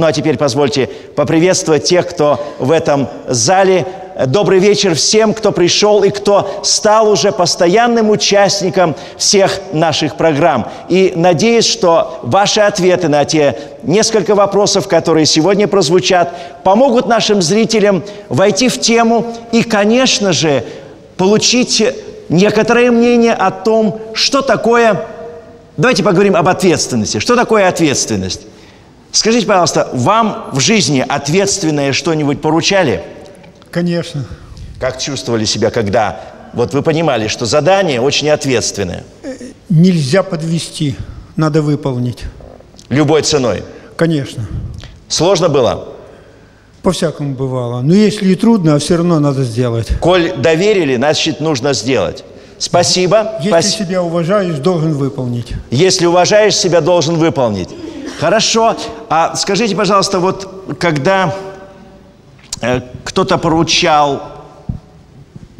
Ну а теперь позвольте поприветствовать тех, кто в этом зале. Добрый вечер всем, кто пришел и кто стал уже постоянным участником всех наших программ. И надеюсь, что ваши ответы на те несколько вопросов, которые сегодня прозвучат, помогут нашим зрителям войти в тему и, конечно же, получить некоторое мнение о том, что такое... Давайте поговорим об ответственности. Что такое ответственность? Скажите, пожалуйста, вам в жизни ответственное что-нибудь поручали? Конечно. Как чувствовали себя, когда вот вы понимали, что задание очень ответственное? Нельзя подвести, надо выполнить. Любой ценой? Конечно. Сложно было? По-всякому бывало. Но если и трудно, а все равно надо сделать. Коль доверили, значит, нужно сделать. Спасибо. Если Спас- себя уважаешь, должен выполнить. Если уважаешь себя, должен выполнить. Хорошо. А скажите, пожалуйста, вот когда э, кто-то поручал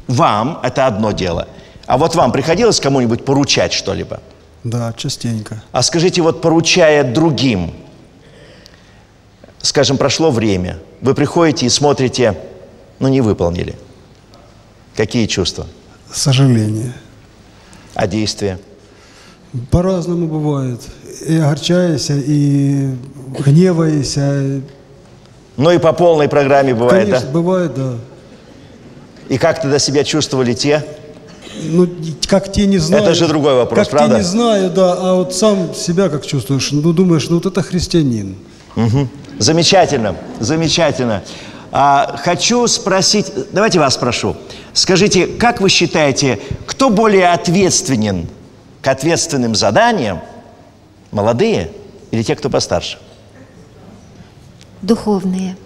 вам, это одно дело. А вот вам приходилось кому-нибудь поручать что-либо? Да, частенько. А скажите, вот поручая другим, скажем, прошло время, вы приходите и смотрите, ну не выполнили. Какие чувства? Сожаление. А действия? По-разному бывает. И огорчаешься, и гневаешься. Ну и по полной программе бывает, Конечно, да? бывает, да. И как тогда себя чувствовали те? Ну, как те не знаю. Это же другой вопрос, как правда? те не знаю, да. А вот сам себя как чувствуешь? Ну, думаешь, ну вот это христианин. Замечательно, замечательно. А, хочу спросить, давайте вас спрошу. Скажите, как вы считаете, кто более ответственен к ответственным заданиям, молодые или те, кто постарше? Духовные.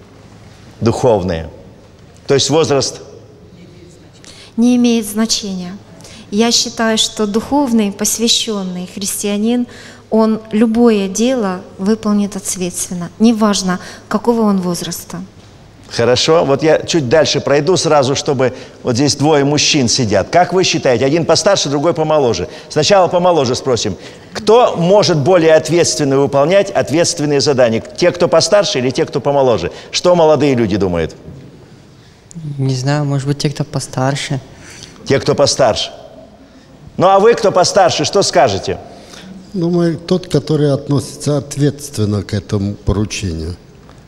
Духовные. То есть возраст Не имеет значения. Я считаю, что духовный, посвященный христианин, он любое дело выполнит ответственно. Неважно, какого он возраста. Хорошо, вот я чуть дальше пройду сразу, чтобы вот здесь двое мужчин сидят. Как вы считаете, один постарше, другой помоложе? Сначала помоложе спросим. Кто может более ответственно выполнять ответственные задания? Те, кто постарше или те, кто помоложе? Что молодые люди думают? Не знаю, может быть, те, кто постарше. Те, кто постарше. Ну а вы, кто постарше, что скажете? Думаю, тот, который относится ответственно к этому поручению,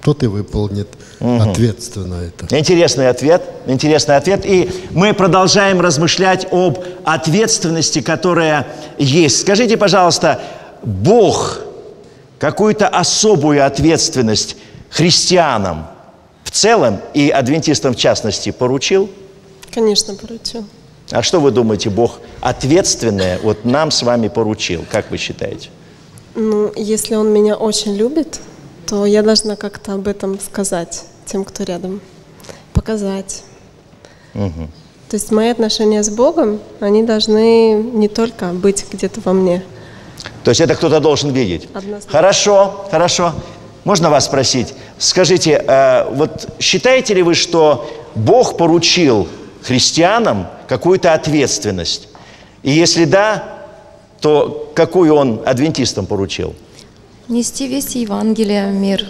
тот и выполнит ответственно это. Интересный ответ, интересный ответ. И мы продолжаем размышлять об ответственности, которая есть. Скажите, пожалуйста, Бог какую-то особую ответственность христианам в целом и адвентистам в частности поручил? Конечно, поручил. А что вы думаете, Бог ответственное вот нам с вами поручил? Как вы считаете? Ну, если он меня очень любит, то я должна как-то об этом сказать тем, кто рядом, показать. То есть мои отношения с Богом, они должны не только быть где-то во мне. То есть это кто-то должен видеть. Однозначно. Хорошо, хорошо. Можно вас спросить? Скажите, э, вот считаете ли вы, что Бог поручил христианам какую-то ответственность? И если да, то какую Он адвентистам поручил? Нести весь Евангелие в мир.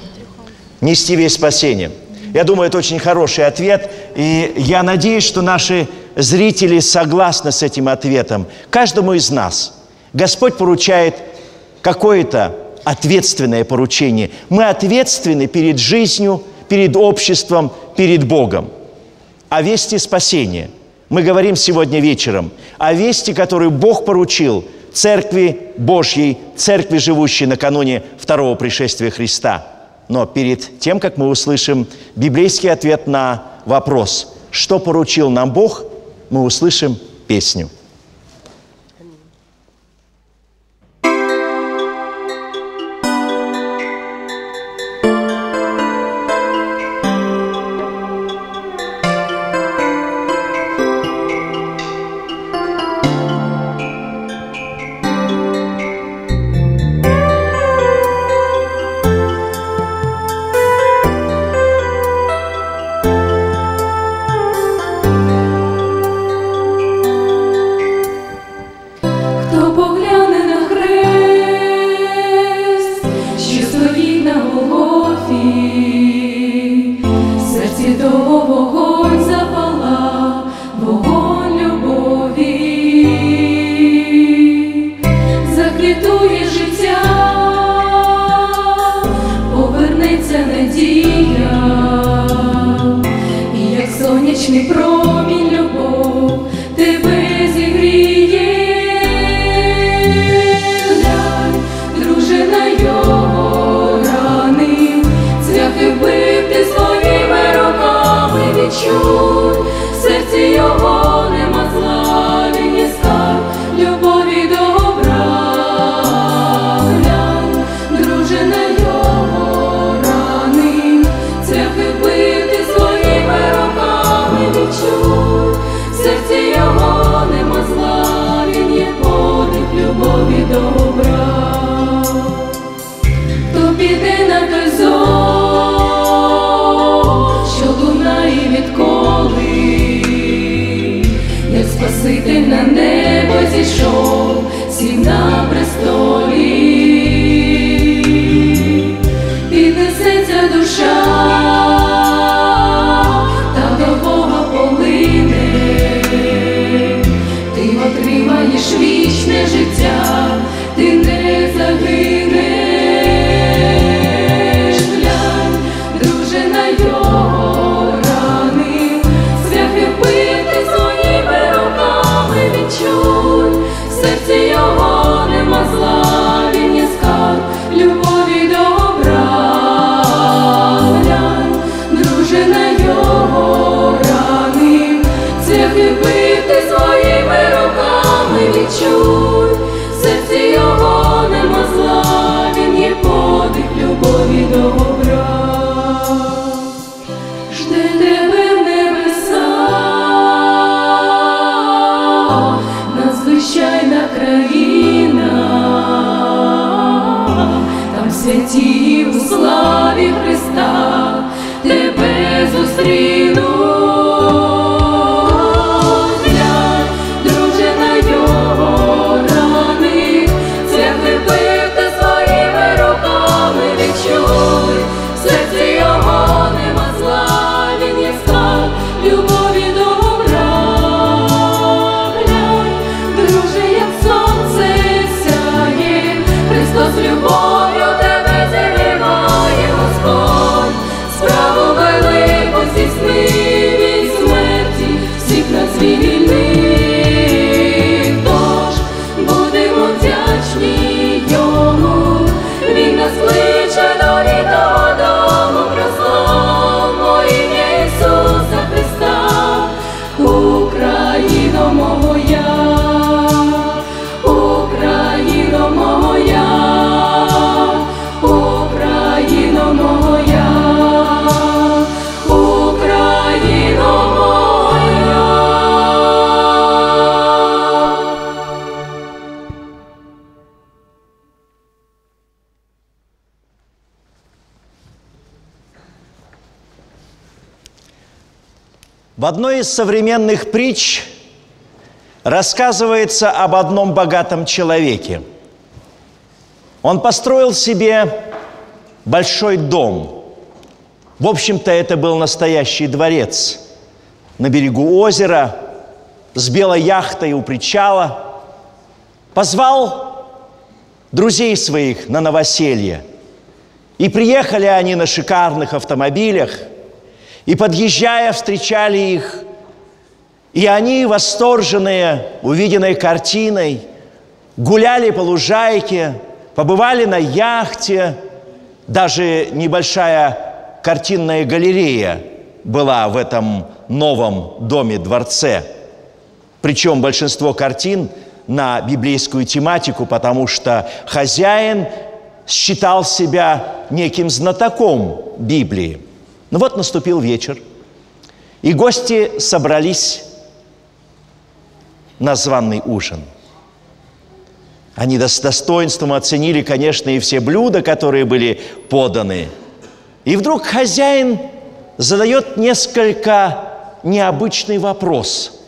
Нести весь спасение. Я думаю, это очень хороший ответ, и я надеюсь, что наши зрители согласны с этим ответом. Каждому из нас Господь поручает какое-то ответственное поручение. Мы ответственны перед жизнью, перед обществом, перед Богом. О вести спасения мы говорим сегодня вечером. О вести, которую Бог поручил Церкви Божьей, Церкви, живущей накануне второго пришествия Христа. Но перед тем, как мы услышим библейский ответ на вопрос, что поручил нам Бог, мы услышим песню. В одной из современных притч рассказывается об одном богатом человеке. Он построил себе большой дом. В общем-то, это был настоящий дворец на берегу озера, с белой яхтой у причала. Позвал друзей своих на новоселье. И приехали они на шикарных автомобилях, и, подъезжая, встречали их. И они, восторженные увиденной картиной, гуляли по лужайке, побывали на яхте. Даже небольшая картинная галерея была в этом новом доме-дворце. Причем большинство картин на библейскую тематику, потому что хозяин считал себя неким знатоком Библии. Ну вот наступил вечер, и гости собрались на званый ужин. Они с достоинством оценили, конечно, и все блюда, которые были поданы. И вдруг хозяин задает несколько необычный вопрос.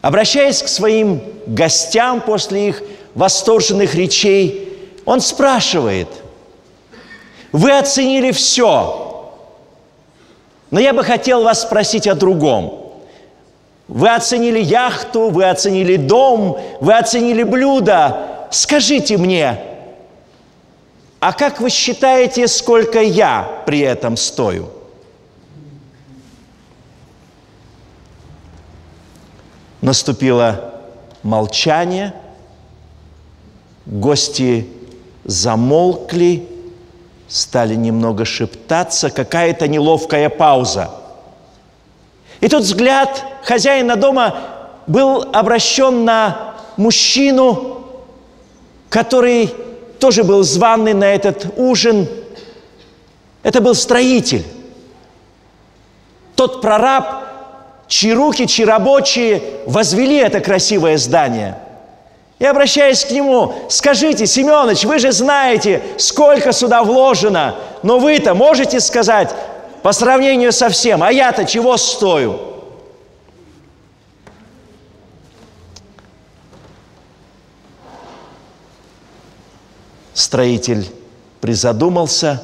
Обращаясь к своим гостям после их восторженных речей, он спрашивает, вы оценили все, Но я бы хотел вас спросить о другом. Вы оценили яхту, вы оценили дом, вы оценили блюдо. Скажите мне, а как вы считаете, сколько я при этом стою? Наступило молчание, гости замолкли, стали немного шептаться, какая-то неловкая пауза. И тут взгляд хозяина дома был обращен на мужчину, который тоже был званый на этот ужин. Это был строитель. Тот прораб, чьи руки, чьи рабочие возвели это красивое здание. И обращаясь к нему, скажите, Семенович, вы же знаете, сколько сюда вложено, но вы-то можете сказать по сравнению со всем, а я-то чего стою? Строитель призадумался,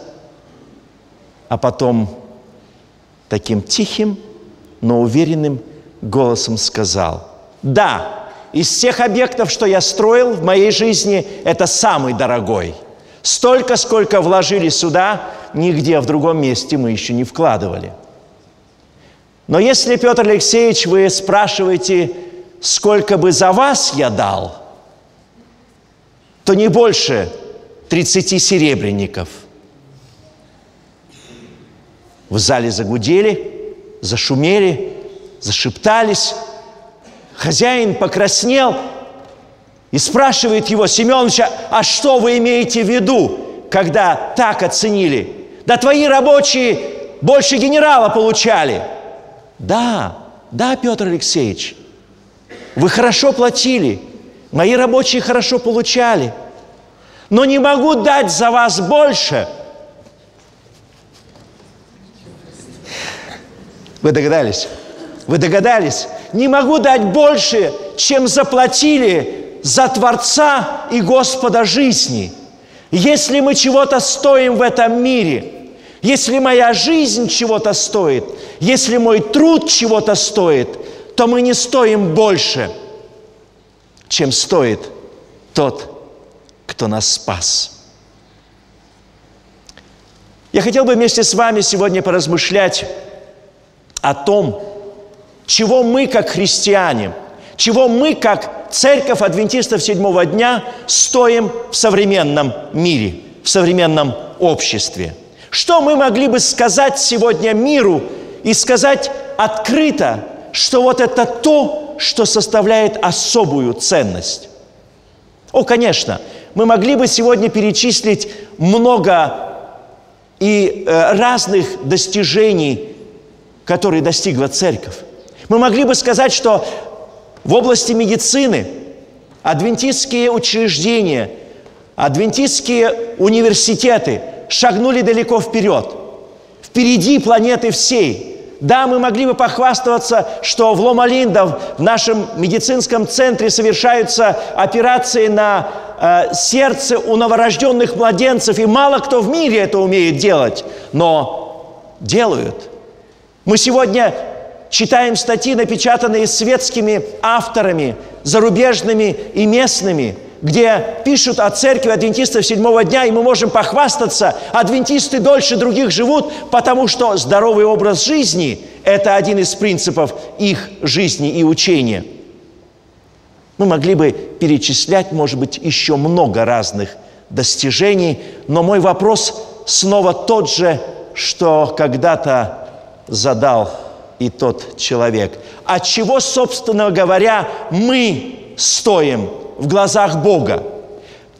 а потом таким тихим, но уверенным голосом сказал, «Да, из всех объектов, что я строил в моей жизни, это самый дорогой. Столько, сколько вложили сюда, нигде в другом месте мы еще не вкладывали. Но если, Петр Алексеевич, вы спрашиваете, сколько бы за вас я дал, то не больше 30 серебряников. В зале загудели, зашумели, зашептались. Хозяин покраснел и спрашивает его, Семеновича, а что вы имеете в виду, когда так оценили? Да твои рабочие больше генерала получали. Да, да, Петр Алексеевич, вы хорошо платили, мои рабочие хорошо получали, но не могу дать за вас больше. Вы догадались? Вы догадались? Не могу дать больше, чем заплатили за Творца и Господа жизни. Если мы чего-то стоим в этом мире, если моя жизнь чего-то стоит, если мой труд чего-то стоит, то мы не стоим больше, чем стоит тот, кто нас спас. Я хотел бы вместе с вами сегодня поразмышлять о том, чего мы, как христиане, чего мы, как церковь адвентистов седьмого дня, стоим в современном мире, в современном обществе. Что мы могли бы сказать сегодня миру и сказать открыто, что вот это то, что составляет особую ценность? О, конечно, мы могли бы сегодня перечислить много и э, разных достижений, которые достигла церковь. Мы могли бы сказать, что в области медицины адвентистские учреждения, адвентистские университеты шагнули далеко вперед, впереди планеты всей. Да, мы могли бы похвастаться, что в Лома-Линда, в нашем медицинском центре совершаются операции на э, сердце у новорожденных младенцев, и мало кто в мире это умеет делать, но делают. Мы сегодня читаем статьи, напечатанные светскими авторами, зарубежными и местными, где пишут о церкви адвентистов седьмого дня, и мы можем похвастаться, адвентисты дольше других живут, потому что здоровый образ жизни – это один из принципов их жизни и учения. Мы могли бы перечислять, может быть, еще много разных достижений, но мой вопрос снова тот же, что когда-то задал и тот человек. От чего, собственно говоря, мы стоим в глазах Бога?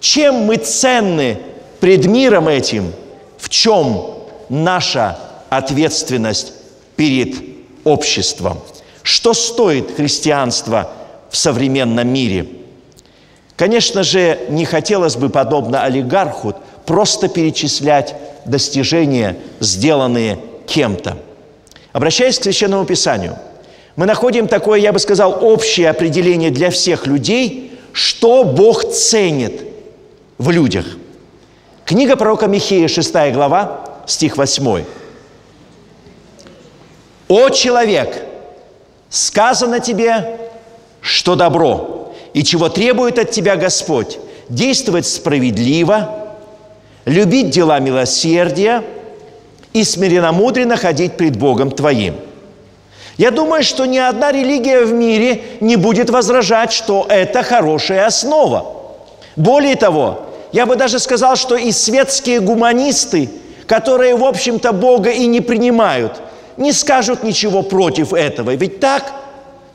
Чем мы ценны пред миром этим? В чем наша ответственность перед обществом? Что стоит христианство в современном мире? Конечно же, не хотелось бы, подобно олигарху, просто перечислять достижения, сделанные кем-то – Обращаясь к Священному Писанию, мы находим такое, я бы сказал, общее определение для всех людей, что Бог ценит в людях. Книга пророка Михея, 6 глава, стих 8. «О человек, сказано тебе, что добро, и чего требует от тебя Господь, действовать справедливо, любить дела милосердия и смиренно-мудренно ходить пред Богом твоим». Я думаю, что ни одна религия в мире не будет возражать, что это хорошая основа. Более того, я бы даже сказал, что и светские гуманисты, которые, в общем-то, Бога и не принимают, не скажут ничего против этого. Ведь так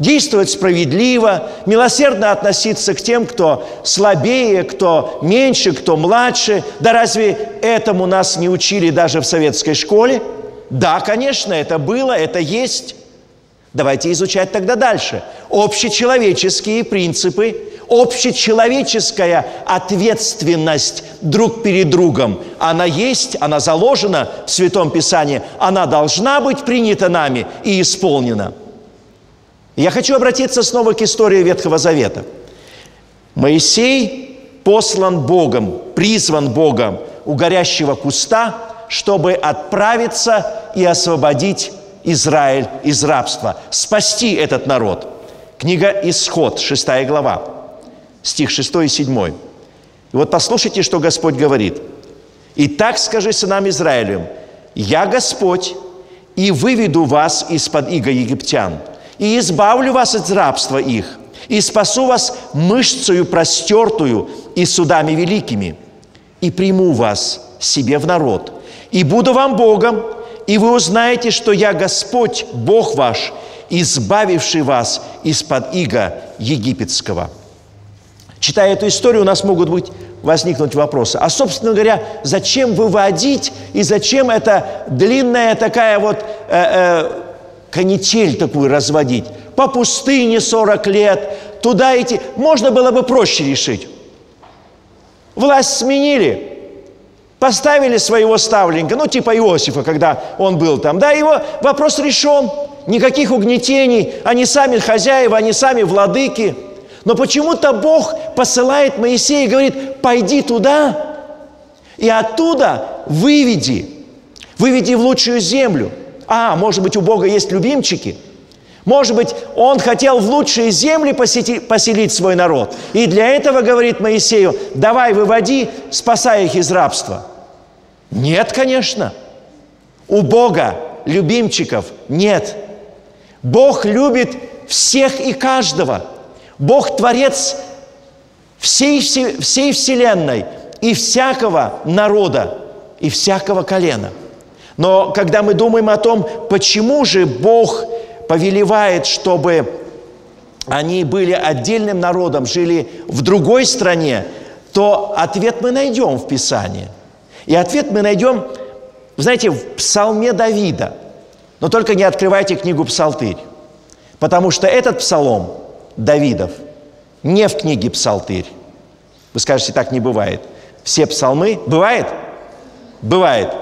действовать справедливо, милосердно относиться к тем, кто слабее, кто меньше, кто младше. Да разве этому нас не учили даже в советской школе? Да, конечно, это было, это есть. Давайте изучать тогда дальше. Общечеловеческие принципы, общечеловеческая ответственность друг перед другом. Она есть, она заложена в Святом Писании, она должна быть принята нами и исполнена. Я хочу обратиться снова к истории Ветхого Завета. Моисей послан Богом, призван Богом у горящего куста, чтобы отправиться и освободить Израиль из рабства, спасти этот народ. Книга Исход, 6 глава, стих 6 и 7. И вот послушайте, что Господь говорит. «Итак скажи сынам Израилевым, «Я Господь, и выведу вас из-под иго египтян, и избавлю вас от рабства их, и спасу вас мышцею простертую и судами великими, и приму вас себе в народ, и буду вам Богом, и вы узнаете, что я Господь, Бог ваш, избавивший вас из-под иго египетского». Читая эту историю, у нас могут быть возникнуть вопросы. А, собственно говоря, зачем выводить и зачем эта длинная такая вот э, э, канитель такую разводить? По пустыне 40 лет, туда идти. Можно было бы проще решить. Власть сменили, Поставили своего ставленника, ну типа Иосифа, когда он был там. Да, его вопрос решен. Никаких угнетений. Они сами хозяева, они сами владыки. Но почему-то Бог посылает Моисея и говорит, пойди туда и оттуда выведи. Выведи в лучшую землю. А, может быть, у Бога есть любимчики – может быть, он хотел в лучшие земли поселить свой народ. И для этого говорит Моисею, давай выводи, спасай их из рабства. Нет, конечно. У Бога любимчиков нет. Бог любит всех и каждого. Бог творец всей, всей вселенной и всякого народа, и всякого колена. Но когда мы думаем о том, почему же Бог повелевает, чтобы они были отдельным народом, жили в другой стране, то ответ мы найдем в Писании – и ответ мы найдем, знаете, в псалме Давида. Но только не открывайте книгу «Псалтырь», потому что этот псалом Давидов не в книге «Псалтырь». Вы скажете, так не бывает. Все псалмы... Бывает? Бывает.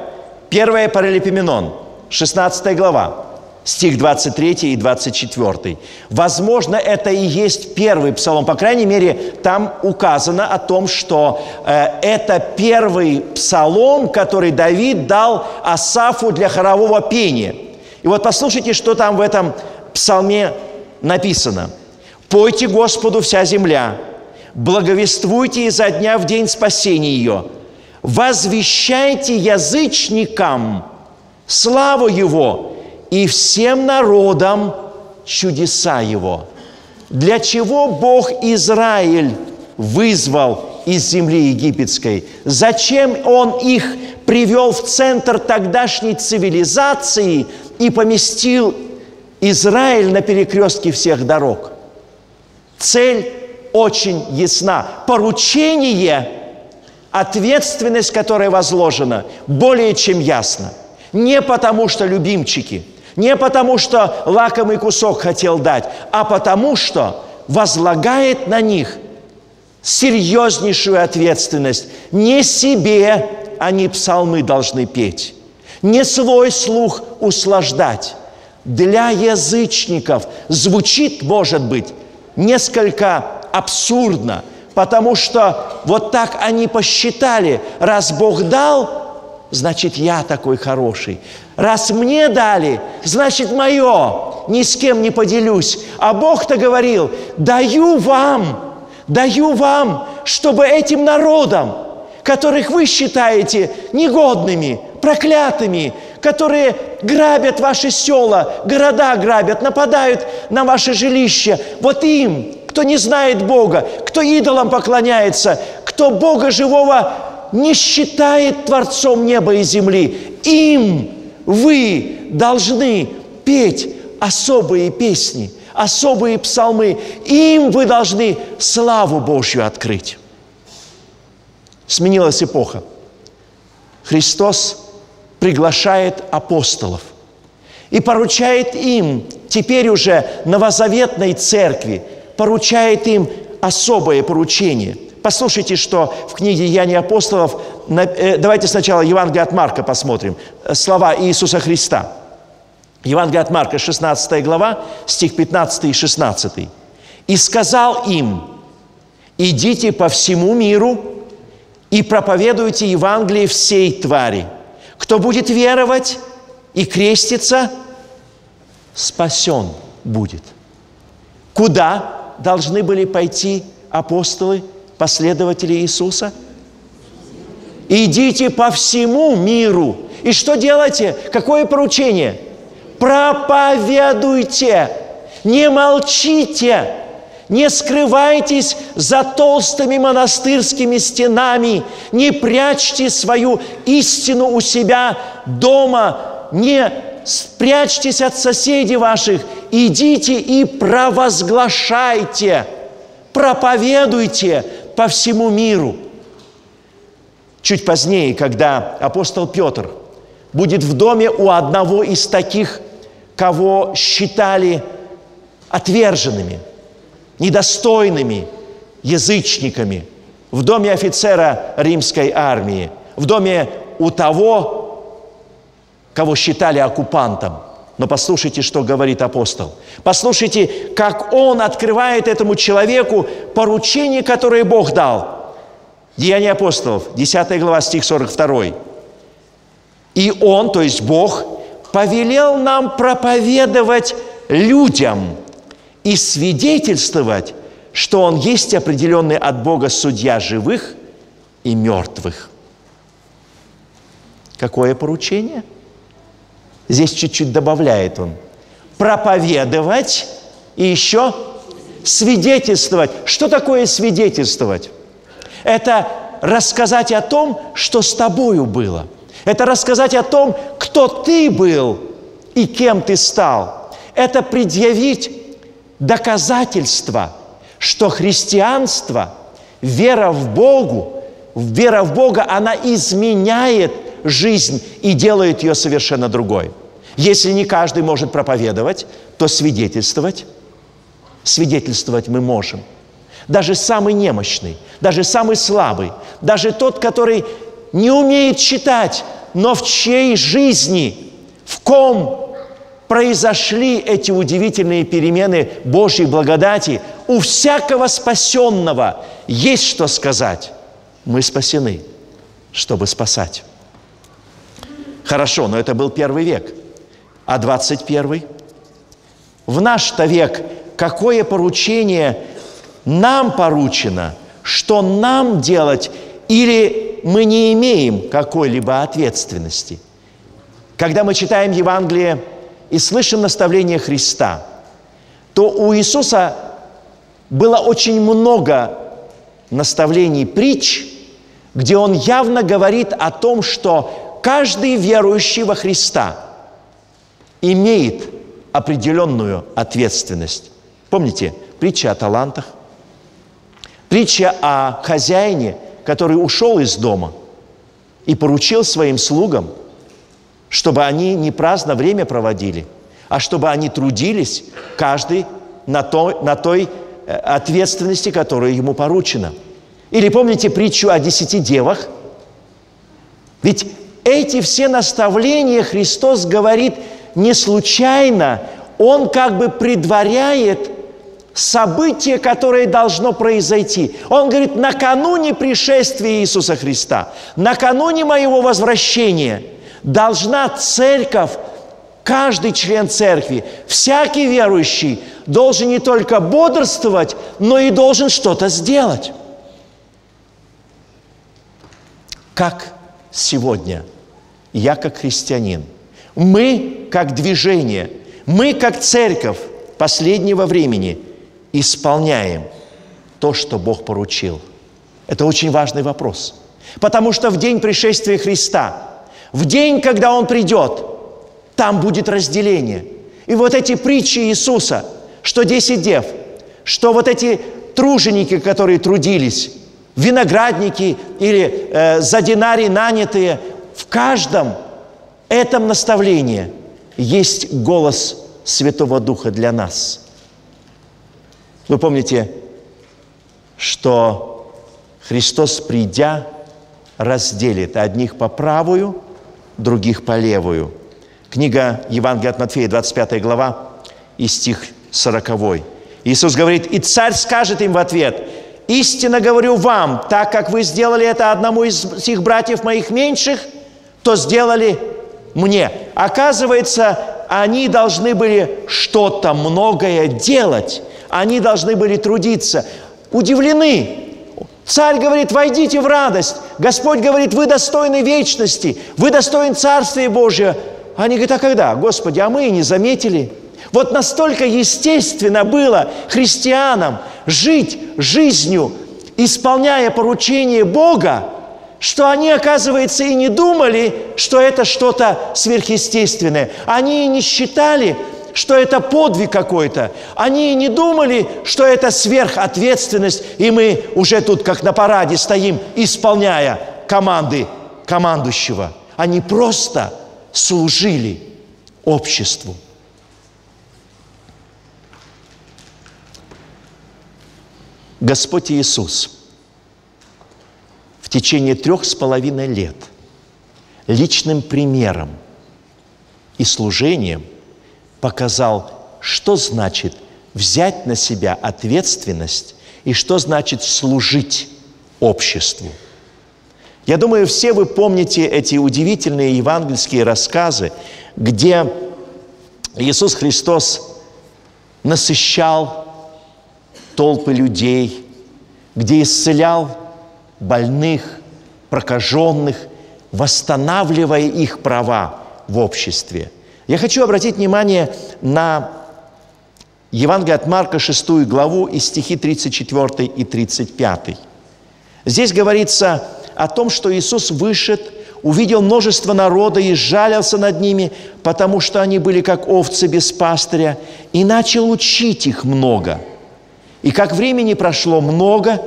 Первое Паралипоменон, 16 глава стих 23 и 24. Возможно, это и есть первый псалом. По крайней мере, там указано о том, что э, это первый псалом, который Давид дал Асафу для хорового пения. И вот послушайте, что там в этом псалме написано. «Пойте Господу вся земля, благовествуйте изо дня в день спасения ее, возвещайте язычникам славу Его, и всем народам чудеса Его. Для чего Бог Израиль вызвал из земли египетской? Зачем Он их привел в центр тогдашней цивилизации и поместил Израиль на перекрестке всех дорог? Цель очень ясна. Поручение, ответственность, которая возложена, более чем ясна. Не потому, что любимчики – не потому, что лакомый кусок хотел дать, а потому, что возлагает на них серьезнейшую ответственность. Не себе они псалмы должны петь, не свой слух услаждать. Для язычников звучит, может быть, несколько абсурдно, потому что вот так они посчитали, раз Бог дал, значит, я такой хороший. Раз мне дали, значит, мое. Ни с кем не поделюсь. А Бог-то говорил, даю вам, даю вам, чтобы этим народам, которых вы считаете негодными, проклятыми, которые грабят ваши села, города грабят, нападают на ваше жилище. Вот им, кто не знает Бога, кто идолам поклоняется, кто Бога живого не считает Творцом неба и земли, им вы должны петь особые песни, особые псалмы. Им вы должны славу Божью открыть. Сменилась эпоха. Христос приглашает апостолов и поручает им, теперь уже новозаветной церкви, поручает им особое поручение. Послушайте, что в книге «Яния апостолов», э, давайте сначала Евангелие от Марка посмотрим, слова Иисуса Христа. Евангелие от Марка, 16 глава, стих 15 и 16. «И сказал им, идите по всему миру и проповедуйте Евангелие всей твари – кто будет веровать и креститься, спасен будет. Куда должны были пойти апостолы, последователи Иисуса? Идите по всему миру. И что делайте? Какое поручение? Проповедуйте. Не молчите. Не скрывайтесь за толстыми монастырскими стенами, не прячьте свою истину у себя дома, не спрячьтесь от соседей ваших, идите и провозглашайте, проповедуйте по всему миру. Чуть позднее, когда апостол Петр будет в доме у одного из таких, кого считали отверженными – недостойными язычниками в доме офицера римской армии, в доме у того, кого считали оккупантом. Но послушайте, что говорит апостол. Послушайте, как он открывает этому человеку поручение, которое Бог дал. Деяния апостолов, 10 глава, стих 42. «И он, то есть Бог, повелел нам проповедовать людям – и свидетельствовать, что Он есть определенный от Бога судья живых и мертвых. Какое поручение? Здесь чуть-чуть добавляет он. Проповедовать и еще свидетельствовать. Что такое свидетельствовать? Это рассказать о том, что с тобою было. Это рассказать о том, кто ты был и кем ты стал. Это предъявить доказательство, что христианство, вера в Богу, вера в Бога, она изменяет жизнь и делает ее совершенно другой. Если не каждый может проповедовать, то свидетельствовать, свидетельствовать мы можем. Даже самый немощный, даже самый слабый, даже тот, который не умеет читать, но в чьей жизни, в ком произошли эти удивительные перемены Божьей благодати, у всякого спасенного есть что сказать. Мы спасены, чтобы спасать. Хорошо, но это был первый век. А 21 В наш-то век какое поручение нам поручено, что нам делать, или мы не имеем какой-либо ответственности? Когда мы читаем Евангелие и слышим наставление Христа, то у Иисуса было очень много наставлений притч, где Он явно говорит о том, что каждый верующий во Христа имеет определенную ответственность. Помните, притча о талантах, притча о хозяине, который ушел из дома и поручил своим слугам – чтобы они не праздно время проводили, а чтобы они трудились, каждый на той, на той э, ответственности, которая ему поручена. Или помните притчу о десяти девах? Ведь эти все наставления Христос говорит не случайно, Он как бы предваряет событие, которое должно произойти. Он говорит, накануне пришествия Иисуса Христа, накануне моего возвращения должна церковь, каждый член церкви, всякий верующий должен не только бодрствовать, но и должен что-то сделать. Как сегодня я как христианин, мы как движение, мы как церковь последнего времени исполняем то, что Бог поручил. Это очень важный вопрос. Потому что в день пришествия Христа, в день, когда Он придет, там будет разделение. И вот эти притчи Иисуса, что десять дев, что вот эти труженики, которые трудились, виноградники или э, за динарий нанятые, в каждом этом наставлении есть голос Святого Духа для нас. Вы помните, что Христос, придя, разделит одних по правую, других по левую. Книга Евангелия от Матфея, 25 глава, и стих 40. Иисус говорит, «И царь скажет им в ответ, Истинно говорю вам, так как вы сделали это одному из сих братьев моих меньших, то сделали мне. Оказывается, они должны были что-то многое делать. Они должны были трудиться. Удивлены. Царь говорит, войдите в радость. Господь говорит, вы достойны вечности, вы достойны Царствия Божия. Они говорят, а когда? Господи, а мы и не заметили. Вот настолько естественно было христианам жить жизнью, исполняя поручение Бога, что они, оказывается, и не думали, что это что-то сверхъестественное. Они и не считали, что это подвиг какой-то. Они и не думали, что это сверхответственность, и мы уже тут как на параде стоим, исполняя команды командующего. Они просто служили обществу. Господь Иисус течение трех с половиной лет личным примером и служением показал, что значит взять на себя ответственность и что значит служить обществу. Я думаю, все вы помните эти удивительные евангельские рассказы, где Иисус Христос насыщал толпы людей, где исцелял больных, прокаженных, восстанавливая их права в обществе. Я хочу обратить внимание на Евангелие от Марка, 6 главу, и стихи 34 и 35. Здесь говорится о том, что Иисус вышед, увидел множество народа и жалился над ними, потому что они были как овцы без пастыря, и начал учить их много – и как времени прошло много,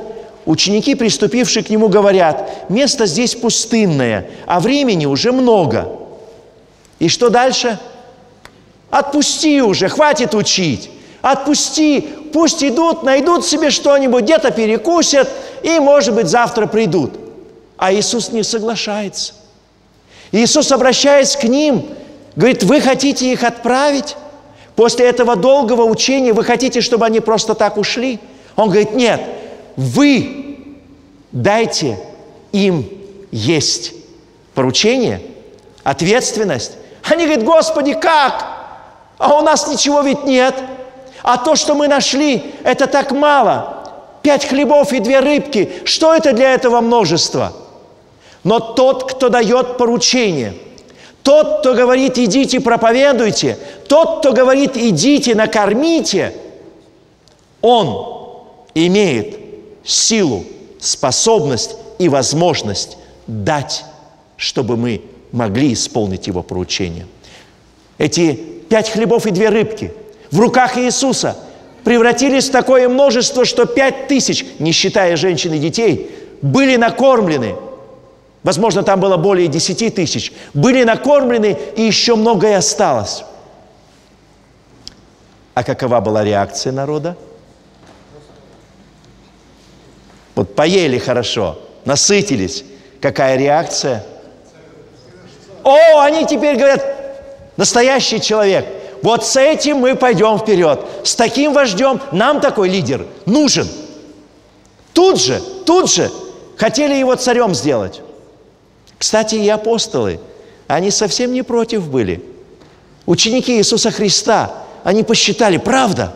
ученики, приступившие к нему, говорят, место здесь пустынное, а времени уже много. И что дальше? Отпусти уже, хватит учить. Отпусти, пусть идут, найдут себе что-нибудь, где-то перекусят, и, может быть, завтра придут. А Иисус не соглашается. Иисус, обращаясь к ним, говорит, вы хотите их отправить? После этого долгого учения вы хотите, чтобы они просто так ушли? Он говорит, нет, вы дайте им есть. Поручение, ответственность. Они говорят, Господи, как? А у нас ничего ведь нет. А то, что мы нашли, это так мало. Пять хлебов и две рыбки. Что это для этого множества? Но тот, кто дает поручение – тот, кто говорит, идите проповедуйте, тот, кто говорит, идите накормите, он имеет силу, способность и возможность дать, чтобы мы могли исполнить его поручение. Эти пять хлебов и две рыбки в руках Иисуса превратились в такое множество, что пять тысяч, не считая женщин и детей, были накормлены – возможно, там было более 10 тысяч, были накормлены, и еще многое осталось. А какова была реакция народа? Вот поели хорошо, насытились. Какая реакция? О, они теперь говорят, настоящий человек. вот с этим мы пойдем вперед. С таким вождем нам такой лидер нужен. Тут же, тут же хотели его царем сделать. Кстати, и апостолы, они совсем не против были. Ученики Иисуса Христа, они посчитали, правда,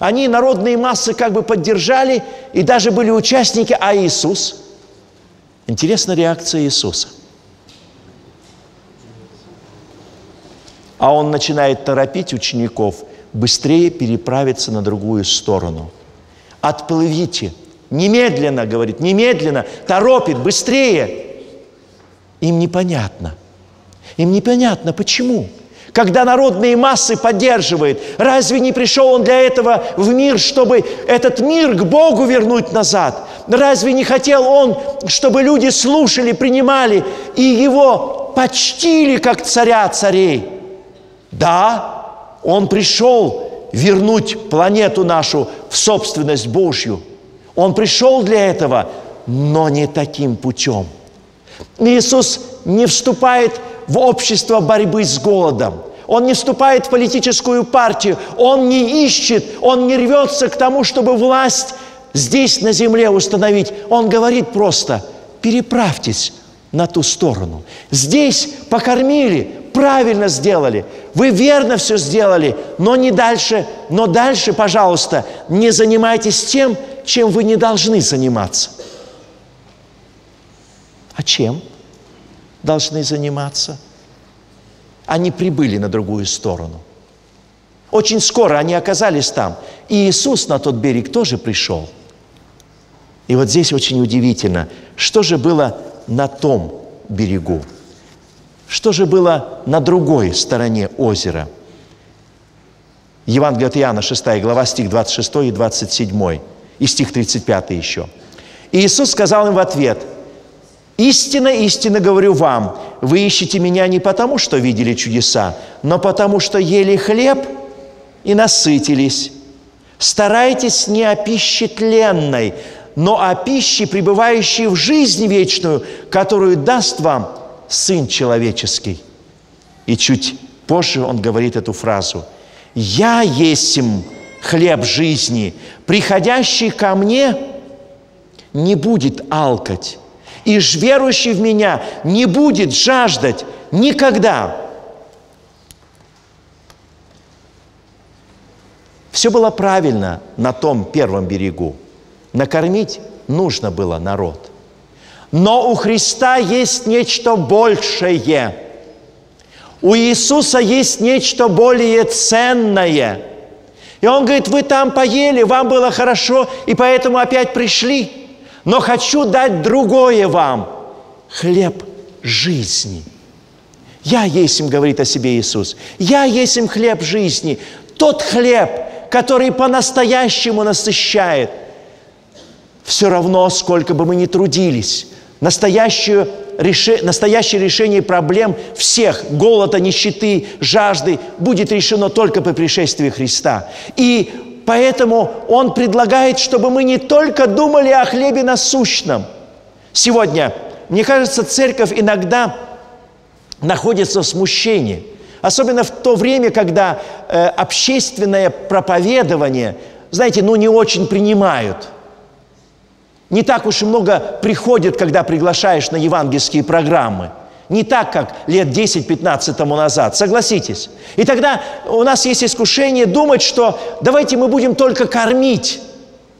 они народные массы как бы поддержали и даже были участники, а Иисус? Интересна реакция Иисуса. А он начинает торопить учеников быстрее переправиться на другую сторону. Отплывите, немедленно, говорит, немедленно, торопит, быстрее. Им непонятно. Им непонятно, почему. Когда народные массы поддерживает, разве не пришел он для этого в мир, чтобы этот мир к Богу вернуть назад? Разве не хотел он, чтобы люди слушали, принимали и его почтили как царя царей? Да, он пришел вернуть планету нашу в собственность Божью. Он пришел для этого, но не таким путем. Иисус не вступает общество борьбы с голодом. Он не вступает в политическую партию. Он не ищет, он не рвется к тому, чтобы власть здесь на земле установить. Он говорит просто, переправьтесь на ту сторону. Здесь покормили, правильно сделали. Вы верно все сделали, но не дальше, но дальше, пожалуйста, не занимайтесь тем, чем вы не должны заниматься. А чем должны заниматься? Они прибыли на другую сторону. Очень скоро они оказались там. И Иисус на тот берег тоже пришел. И вот здесь очень удивительно, что же было на том берегу? Что же было на другой стороне озера? Евангелие от Иоанна, 6 глава, стих 26 и 27, и стих 35 еще. И Иисус сказал им в ответ, «Истинно, истинно говорю вам, вы ищете Меня не потому, что видели чудеса, но потому, что ели хлеб и насытились. Старайтесь не о пище тленной, но о пище, пребывающей в жизнь вечную, которую даст вам Сын Человеческий. И чуть позже он говорит эту фразу. «Я есмь хлеб жизни, приходящий ко мне не будет алкать, и верующий в меня не будет жаждать никогда». Все было правильно на том первом берегу. Накормить нужно было народ. Но у Христа есть нечто большее. У Иисуса есть нечто более ценное. И Он говорит, вы там поели, вам было хорошо, и поэтому опять пришли. Но хочу дать другое вам. Хлеб жизни. Я есть им, говорит о себе Иисус. Я есть им хлеб жизни. Тот хлеб, который по-настоящему насыщает. Все равно, сколько бы мы ни трудились, настоящее, реше, настоящее решение проблем всех, голода, нищеты, жажды, будет решено только по пришествии Христа. И поэтому Он предлагает, чтобы мы не только думали о хлебе насущном. Сегодня, мне кажется, церковь иногда находится в смущении. Особенно в то время, когда э, общественное проповедование, знаете, ну не очень принимают – не так уж и много приходит, когда приглашаешь на евангельские программы. Не так, как лет 10-15 тому назад, согласитесь. И тогда у нас есть искушение думать, что давайте мы будем только кормить.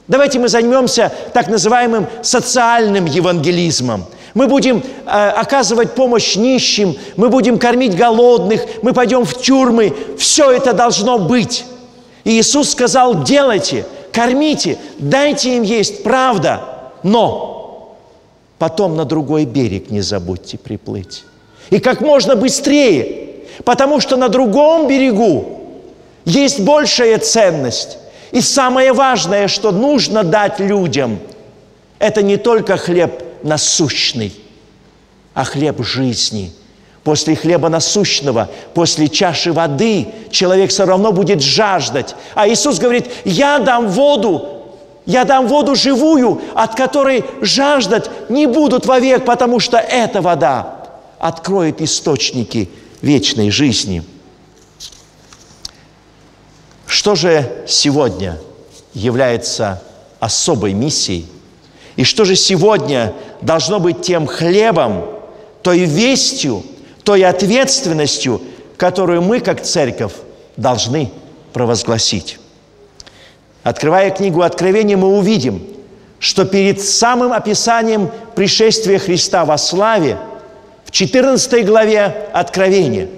Давайте мы займемся так называемым социальным евангелизмом. Мы будем э, оказывать помощь нищим, мы будем кормить голодных, мы пойдем в тюрьмы. Все это должно быть. И Иисус сказал, делайте, кормите, дайте им есть, правда – но потом на другой берег не забудьте приплыть. И как можно быстрее, потому что на другом берегу есть большая ценность. И самое важное, что нужно дать людям, это не только хлеб насущный, а хлеб жизни. После хлеба насущного, после чаши воды человек все равно будет жаждать. А Иисус говорит, я дам воду, я дам воду живую, от которой жаждать не будут вовек, потому что эта вода откроет источники вечной жизни. Что же сегодня является особой миссией? И что же сегодня должно быть тем хлебом, той вестью, той ответственностью, которую мы, как церковь, должны провозгласить? Открывая книгу Откровения, мы увидим, что перед самым описанием пришествия Христа во славе, в 14 главе Откровения,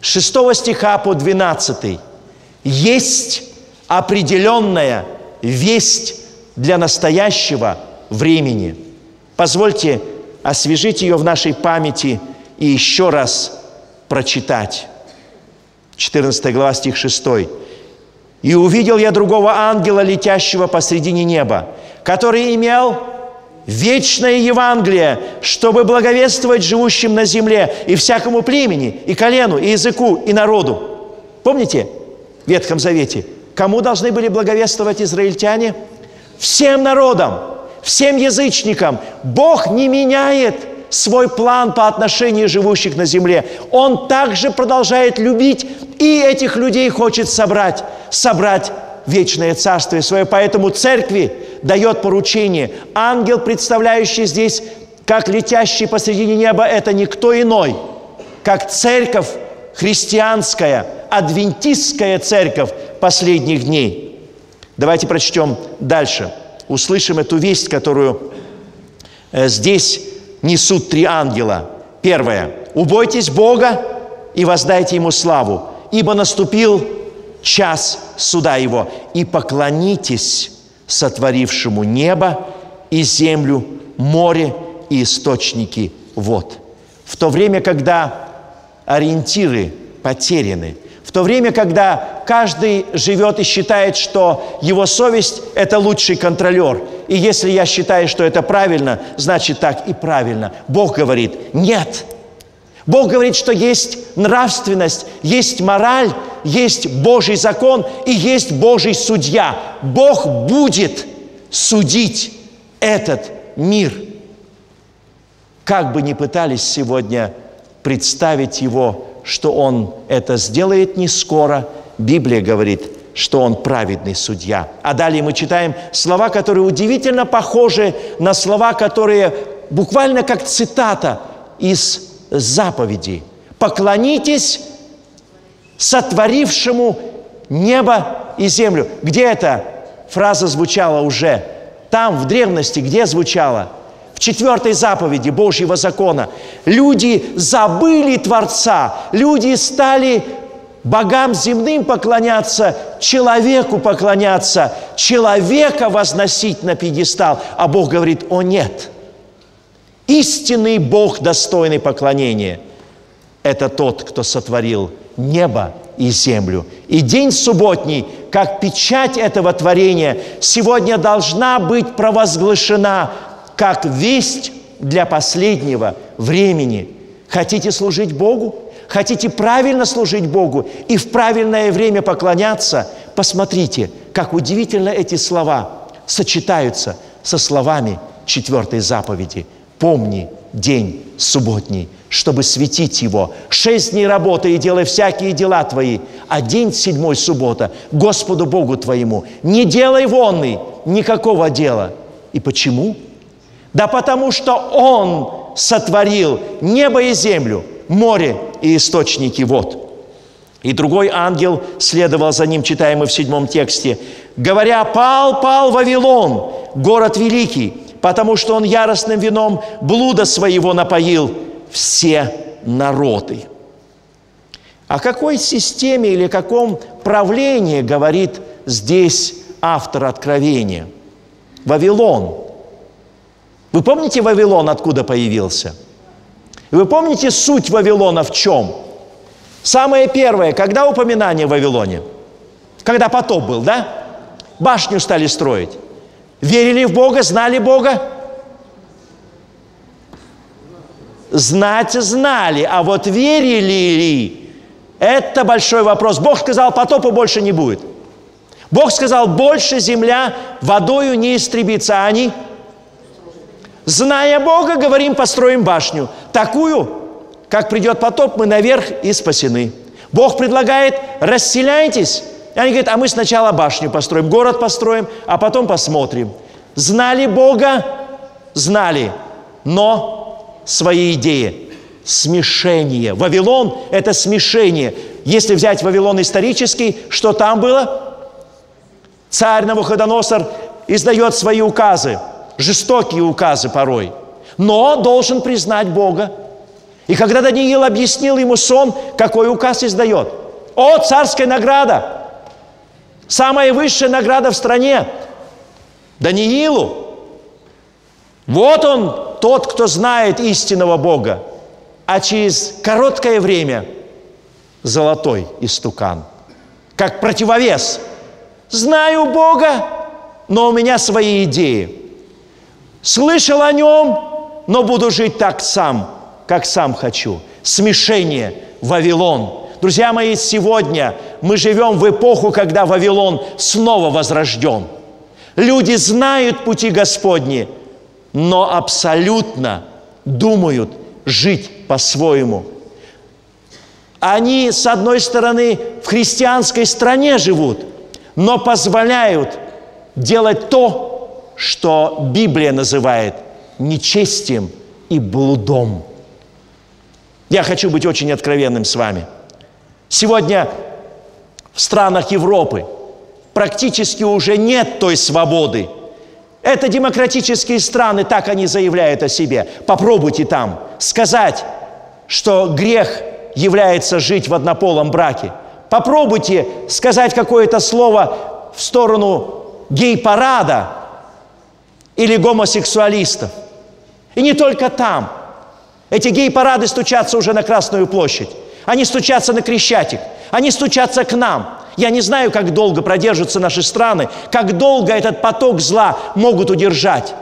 6 стиха по 12, есть определенная весть для настоящего времени. Позвольте освежить ее в нашей памяти и еще раз прочитать. 14 глава, стих 6. «И увидел я другого ангела, летящего посредине неба, который имел вечное Евангелие, чтобы благовествовать живущим на земле и всякому племени, и колену, и языку, и народу». Помните в Ветхом Завете? Кому должны были благовествовать израильтяне? Всем народам, всем язычникам. Бог не меняет свой план по отношению живущих на земле. Он также продолжает любить и этих людей хочет собрать, собрать вечное царствие свое. Поэтому церкви дает поручение. Ангел, представляющий здесь, как летящий посредине неба, это никто иной, как церковь христианская, адвентистская церковь последних дней. Давайте прочтем дальше. Услышим эту весть, которую э, здесь несут три ангела. Первое. «Убойтесь Бога и воздайте Ему славу, ибо наступил час суда Его, и поклонитесь сотворившему небо и землю, море и источники вод». В то время, когда ориентиры потеряны, в то время, когда каждый живет и считает, что его совесть – это лучший контролер, и если я считаю, что это правильно, значит так и правильно. Бог говорит «нет». Бог говорит, что есть нравственность, есть мораль, есть Божий закон и есть Божий судья. Бог будет судить этот мир. Как бы ни пытались сегодня представить его, что он это сделает не скоро, Библия говорит, что он праведный судья. А далее мы читаем слова, которые удивительно похожи на слова, которые буквально как цитата из заповеди. «Поклонитесь сотворившему небо и землю». Где эта фраза звучала уже? Там, в древности, где звучала? В четвертой заповеди Божьего закона. Люди забыли Творца, люди стали богам земным поклоняться, человеку поклоняться, человека возносить на пьедестал. А Бог говорит, о нет, истинный Бог, достойный поклонения, это тот, кто сотворил небо и землю. И день субботний, как печать этого творения, сегодня должна быть провозглашена как весть для последнего времени. Хотите служить Богу? Хотите правильно служить Богу и в правильное время поклоняться? Посмотрите, как удивительно эти слова сочетаются со словами четвертой заповеди. «Помни день субботний, чтобы светить его. Шесть дней работы и делай всякие дела твои, а день седьмой суббота Господу Богу твоему. Не делай вонный никакого дела». И почему? Да потому что Он сотворил небо и землю, море и источники вод. И другой ангел следовал за ним, читаем мы в седьмом тексте, говоря, «Пал, пал Вавилон, город великий, потому что он яростным вином блуда своего напоил все народы». О какой системе или каком правлении говорит здесь автор Откровения? Вавилон. Вы помните Вавилон, откуда появился? Вы помните суть Вавилона в чем? Самое первое, когда упоминание в Вавилоне? Когда потоп был, да? Башню стали строить. Верили в Бога, знали Бога? Знать знали, а вот верили ли? Это большой вопрос. Бог сказал, потопа больше не будет. Бог сказал, больше земля водою не истребится. А они, зная Бога, говорим, построим башню. Такую, как придет потоп, мы наверх и спасены. Бог предлагает, расселяйтесь, И они говорят, а мы сначала башню построим, город построим, а потом посмотрим. Знали Бога? Знали, но свои идеи. Смешение. Вавилон – это смешение. Если взять Вавилон исторический, что там было? Царь Навуходоносор издает свои указы, жестокие указы порой, но должен признать Бога. И когда Даниил объяснил ему сон, какой указ издает? О, царская награда! Самая высшая награда в стране. Даниилу. Вот он, тот, кто знает истинного Бога. А через короткое время золотой истукан. Как противовес. Знаю Бога, но у меня свои идеи. Слышал о нем, но буду жить так сам, как сам хочу. Смешение, Вавилон. Друзья мои, сегодня мы живем в эпоху, когда Вавилон снова возрожден. Люди знают пути Господни, но абсолютно думают жить по-своему. Они, с одной стороны, в христианской стране живут, но позволяют делать то, что Библия называет нечестием и блудом. Я хочу быть очень откровенным с вами. Сегодня в странах Европы практически уже нет той свободы. Это демократические страны, так они заявляют о себе. Попробуйте там сказать, что грех является жить в однополом браке. Попробуйте сказать какое-то слово в сторону гей-парада или гомосексуалистов. И не только там. Эти гей-парады стучатся уже на Красную площадь. Они стучатся на Крещатик. Они стучатся к нам. Я не знаю, как долго продержатся наши страны, как долго этот поток зла могут удержать.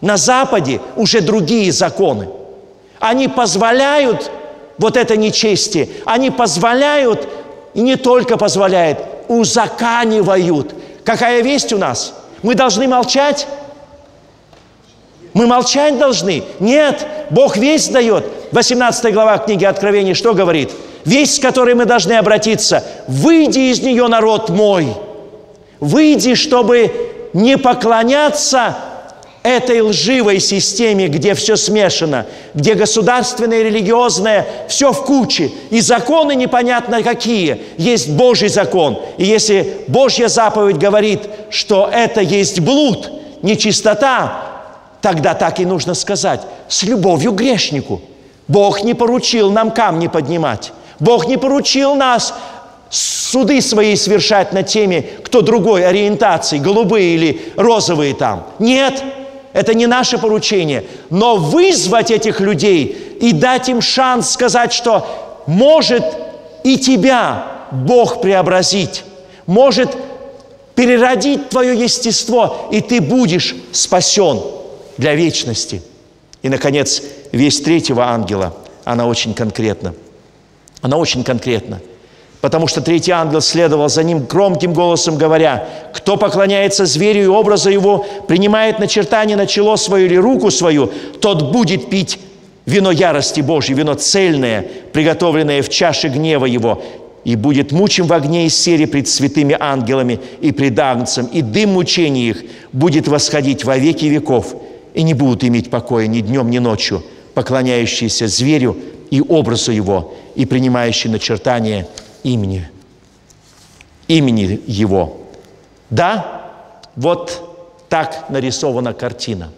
На Западе уже другие законы. Они позволяют вот это нечестие. Они позволяют, и не только позволяют, узаканивают. Какая весть у нас? Мы должны молчать? Мы молчать должны? Нет, Бог весть дает. 18 глава книги Откровений что говорит? Весть, с которой мы должны обратиться. «Выйди из нее, народ мой! Выйди, чтобы не поклоняться этой лживой системе, где все смешано, где государственное и религиозное все в куче, и законы непонятно какие. Есть Божий закон. И если Божья заповедь говорит, что это есть блуд, нечистота, тогда так и нужно сказать, с любовью к грешнику. Бог не поручил нам камни поднимать. Бог не поручил нас суды свои совершать над теми, кто другой ориентации, голубые или розовые там. Нет, это не наше поручение. Но вызвать этих людей и дать им шанс сказать, что может и тебя Бог преобразить, может переродить твое естество, и ты будешь спасен для вечности. И, наконец, весть третьего ангела, она очень конкретна – она очень конкретна. Потому что третий ангел следовал за ним громким голосом, говоря, «Кто поклоняется зверю и образу его, принимает начертание на чело свое или руку свою, тот будет пить вино ярости Божьей, вино цельное, приготовленное в чаше гнева его, и будет мучим в огне и сере пред святыми ангелами и пред Агнцем, и дым мучений их будет восходить во веки веков, и не будут иметь покоя ни днем, ни ночью, поклоняющиеся зверю и образу его, и принимающий начертание имени, имени Его. Да, вот так нарисована картина.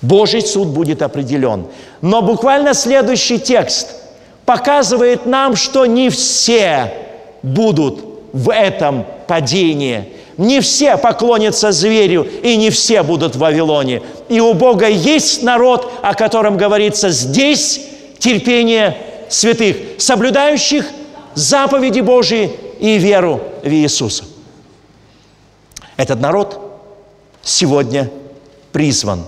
Божий суд будет определен. Но буквально следующий текст показывает нам, что не все будут в этом падении. Не все поклонятся зверю, и не все будут в Вавилоне. И у Бога есть народ, о котором говорится здесь терпение святых, соблюдающих заповеди Божьи и веру в Иисуса. Этот народ сегодня призван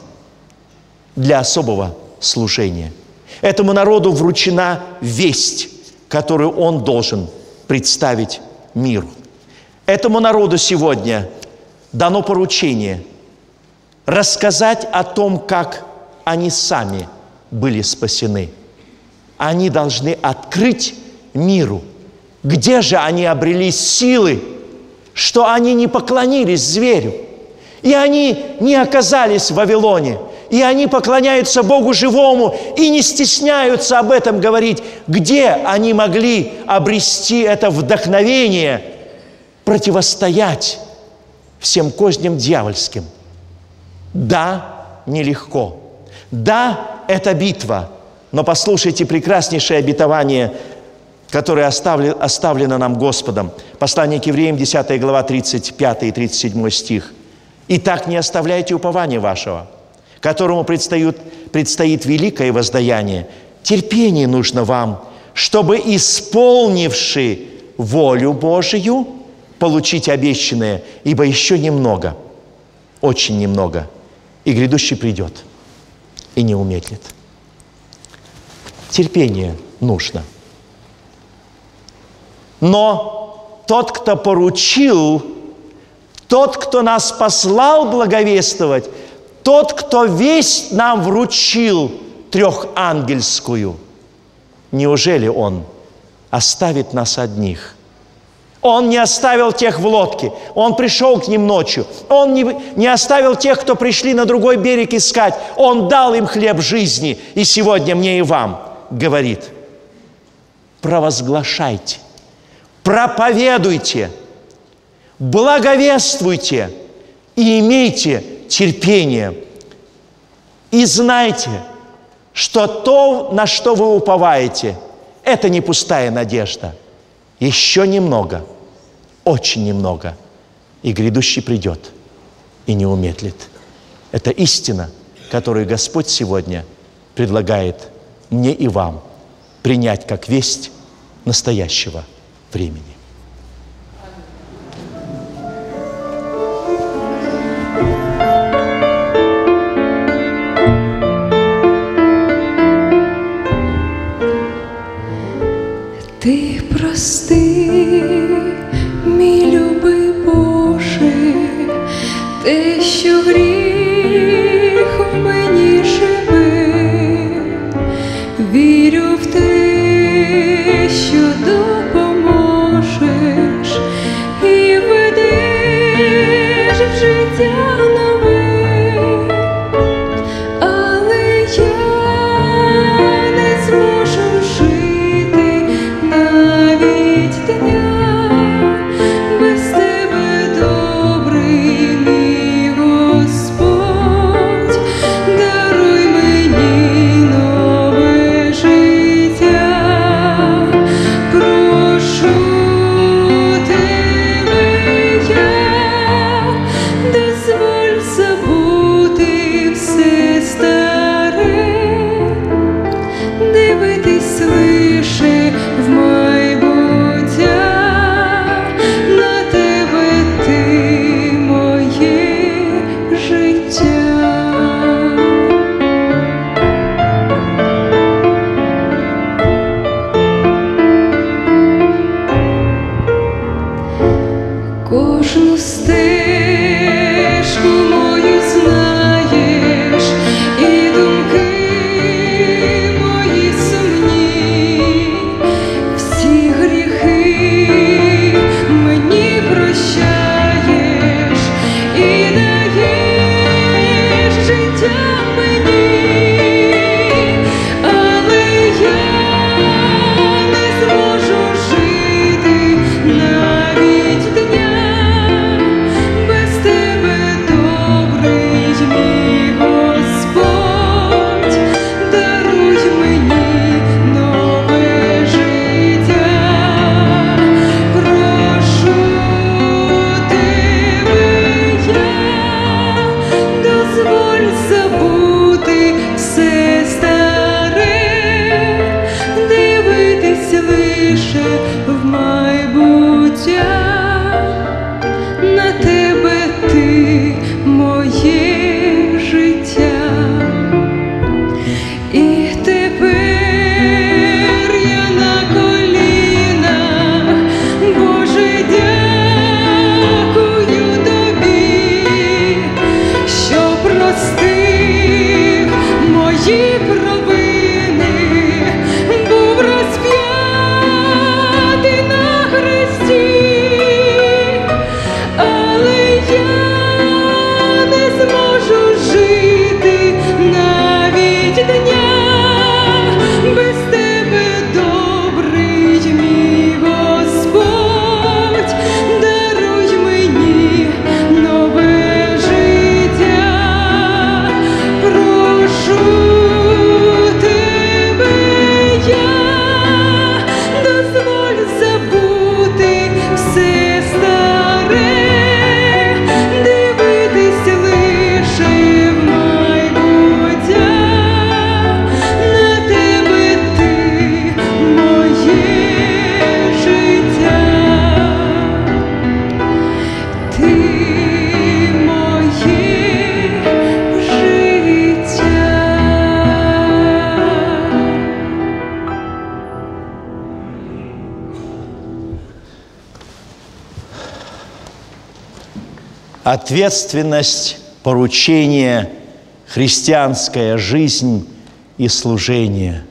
для особого служения. Этому народу вручена весть, которую он должен представить миру. Этому народу сегодня дано поручение рассказать о том, как они сами были спасены – они должны открыть миру, где же они обрели силы, что они не поклонились зверю. И они не оказались в Вавилоне. И они поклоняются Богу живому и не стесняются об этом говорить. Где они могли обрести это вдохновение, противостоять всем козням дьявольским? Да, нелегко. Да, это битва. Но послушайте прекраснейшее обетование, которое оставлено, нам Господом. Послание к евреям, 10 глава, 35 и 37 стих. «Итак, не оставляйте упования вашего, которому предстоит, предстоит великое воздаяние. Терпение нужно вам, чтобы, исполнивши волю Божию, получить обещанное, ибо еще немного, очень немного, и грядущий придет, и не умедлит. Терпение нужно. Но тот, кто поручил, тот, кто нас послал благовествовать, тот, кто весть нам вручил трехангельскую, неужели Он оставит нас одних? Он не оставил тех в лодке. Он пришел к ним ночью. Он не, не оставил тех, кто пришли на другой берег искать. Он дал им хлеб жизни. И сегодня мне и вам говорит, провозглашайте, проповедуйте, благовествуйте и имейте терпение. И знайте, что то, на что вы уповаете, это не пустая надежда. Еще немного, очень немного, и грядущий придет и не умедлит. Это истина, которую Господь сегодня предлагает мне и вам принять как весть настоящего времени. Ти прости, ответственность, поручение, христианская жизнь и служение.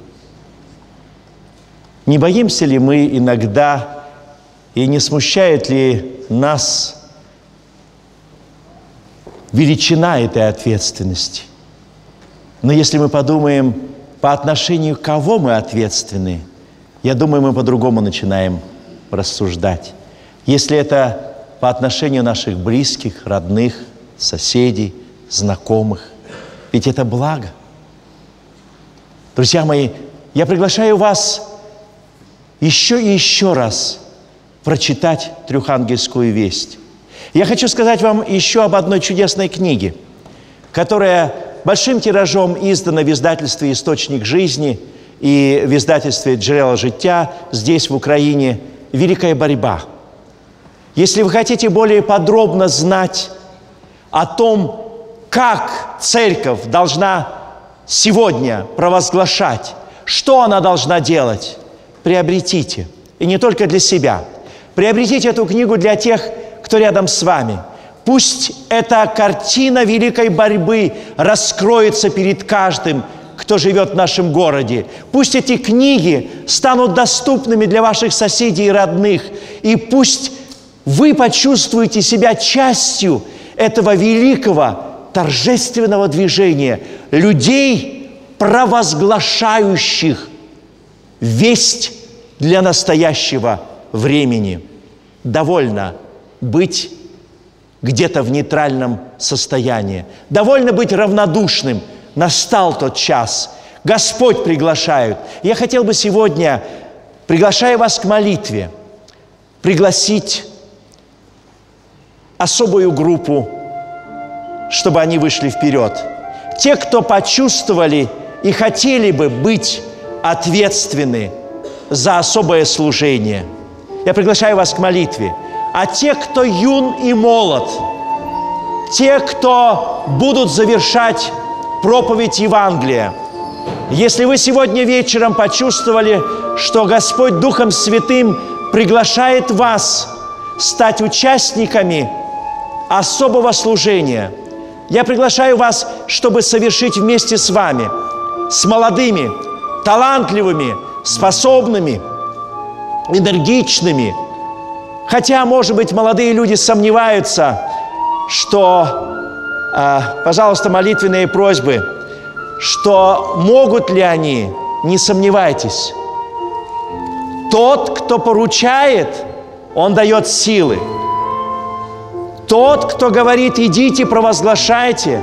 Не боимся ли мы иногда и не смущает ли нас величина этой ответственности? Но если мы подумаем, по отношению к кого мы ответственны, я думаю, мы по-другому начинаем рассуждать. Если это по отношению наших близких, родных, соседей, знакомых, ведь это благо. Друзья мои, я приглашаю вас еще и еще раз прочитать трехангельскую весть. Я хочу сказать вам еще об одной чудесной книге, которая большим тиражом издана в издательстве «Источник жизни» и в издательстве «Джерела життя» здесь, в Украине, «Великая борьба». Если вы хотите более подробно знать о том, как церковь должна сегодня провозглашать, что она должна делать, приобретите. И не только для себя. Приобретите эту книгу для тех, кто рядом с вами. Пусть эта картина великой борьбы раскроется перед каждым, кто живет в нашем городе. Пусть эти книги станут доступными для ваших соседей и родных. И пусть вы почувствуете себя частью этого великого торжественного движения людей, провозглашающих весть для настоящего времени. Довольно быть где-то в нейтральном состоянии. Довольно быть равнодушным. Настал тот час. Господь приглашает. Я хотел бы сегодня, приглашая вас к молитве, пригласить особую группу, чтобы они вышли вперед. Те, кто почувствовали и хотели бы быть ответственны за особое служение. Я приглашаю вас к молитве. А те, кто юн и молод, те, кто будут завершать проповедь Евангелия, если вы сегодня вечером почувствовали, что Господь Духом Святым приглашает вас стать участниками особого служения, я приглашаю вас, чтобы совершить вместе с вами, с молодыми, талантливыми, способными, энергичными. Хотя, может быть, молодые люди сомневаются, что, э, пожалуйста, молитвенные просьбы, что могут ли они, не сомневайтесь. Тот, кто поручает, он дает силы. Тот, кто говорит, идите, провозглашайте,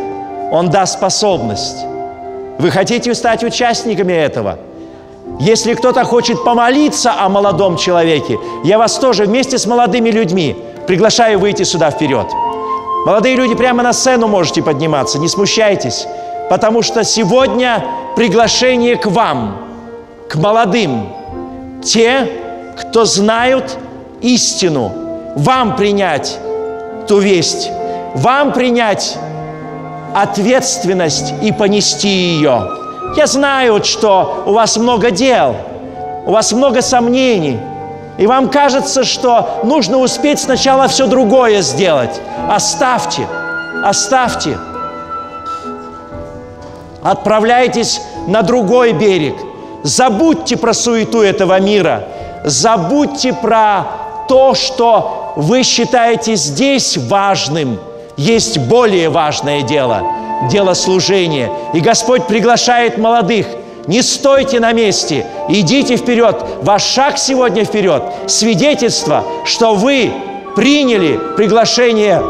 он даст способность. Вы хотите стать участниками этого? Если кто-то хочет помолиться о молодом человеке, я вас тоже вместе с молодыми людьми приглашаю выйти сюда вперед. Молодые люди, прямо на сцену можете подниматься, не смущайтесь, потому что сегодня приглашение к вам, к молодым, те, кто знают истину, вам принять ту весть, вам принять ответственность и понести ее. Я знаю, что у вас много дел, у вас много сомнений, и вам кажется, что нужно успеть сначала все другое сделать. Оставьте, оставьте. Отправляйтесь на другой берег. Забудьте про суету этого мира. Забудьте про то, что вы считаете здесь важным – есть более важное дело – дело служения. И Господь приглашает молодых – не стойте на месте, идите вперед. Ваш шаг сегодня вперед – свидетельство, что вы приняли приглашение,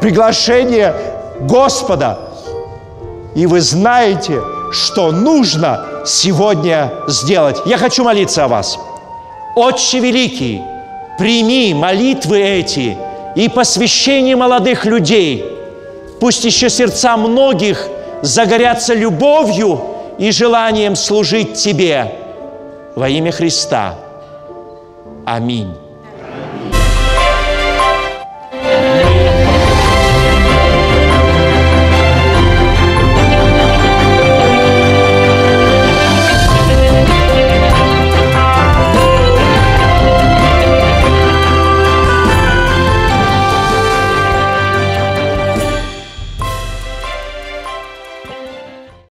приглашение Господа. И вы знаете, что нужно сегодня сделать. Я хочу молиться о вас. Отче Великий, прими молитвы эти – и посвящение молодых людей. Пусть еще сердца многих загорятся любовью и желанием служить Тебе во имя Христа. Аминь.